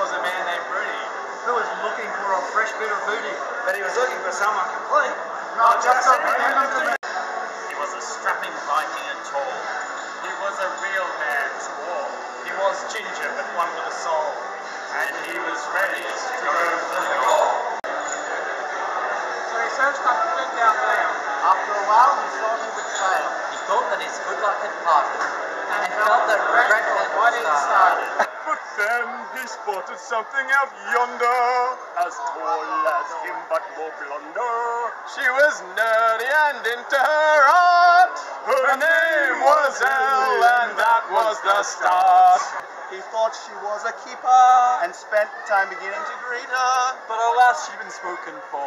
was a man named Fruity. Who was looking for a fresh bit of booty? But he was looking for someone complete. Not just a man. He was a strapping Viking and tall. He was a real man's war. He was ginger, but one with a soul. And he was ready to go for the goal. So he searched up Flint down there. After a while, he thought he would fail. He thought that his good luck had parted, and felt that regret had What he started. started. But then he spotted something out yonder, as tall as him but more blunder. She was nerdy and into her art. Her name was Elle, and that was the start. He thought she was a keeper and spent time beginning to greet her. But alas, she'd been spoken for.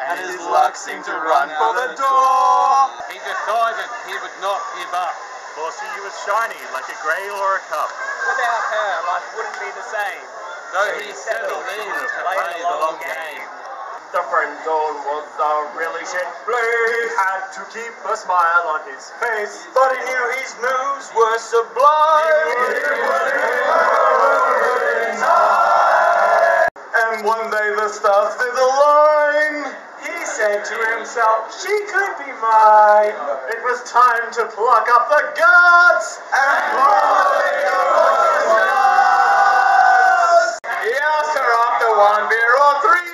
And his luck seemed to run for the door. He decided he would not give up. For she was shiny like a grail or a cup. Without her, life wouldn't be the same. So he settled in to play the long game. The friend zone was a really shit place. Had to keep a smile on his face, but he knew his moves were sublime. And one day the stars did align. Said to himself, "She could be mine." It was time to pluck up the guts and He asked her after one beer or three.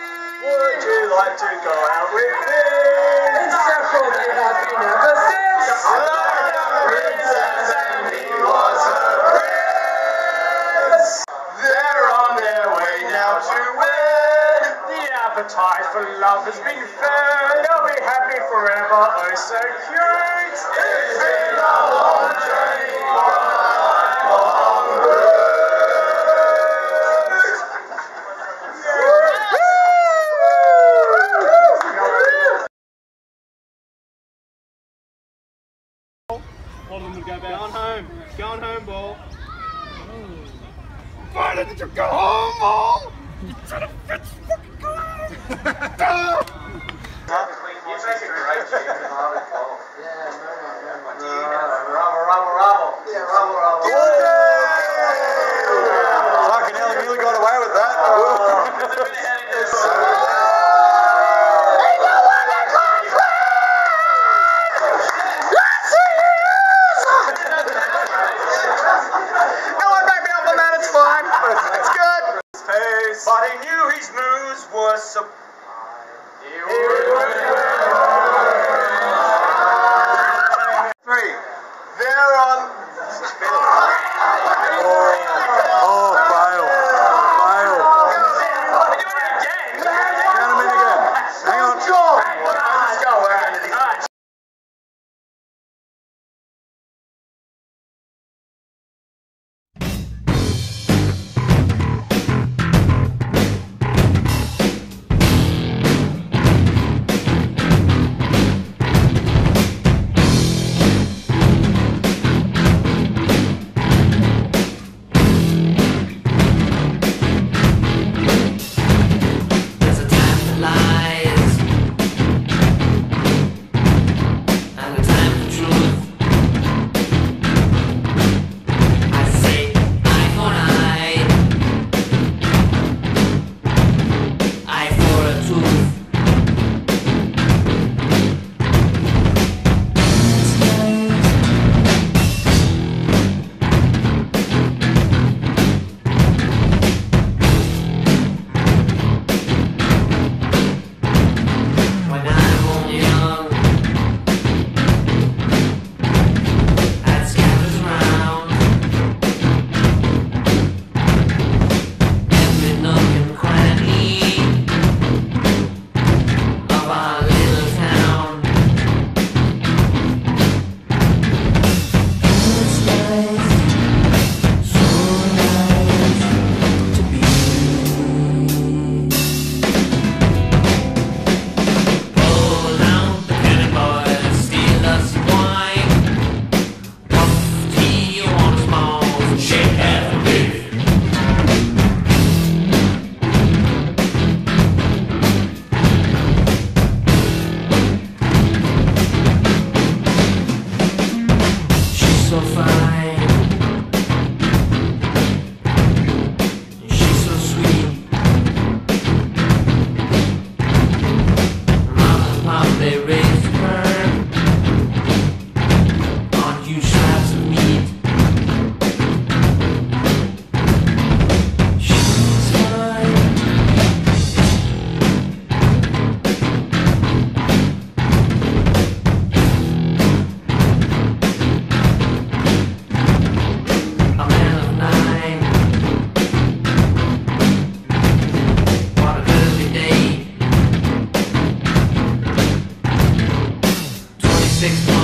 Would you like to go out with me? Several you have been appetite for love has been fed. They'll be happy forever. Oh, so cute. It's been a long journey long road. Going home. Ball. Why didn't you go home, Mom? You son of a fucking six.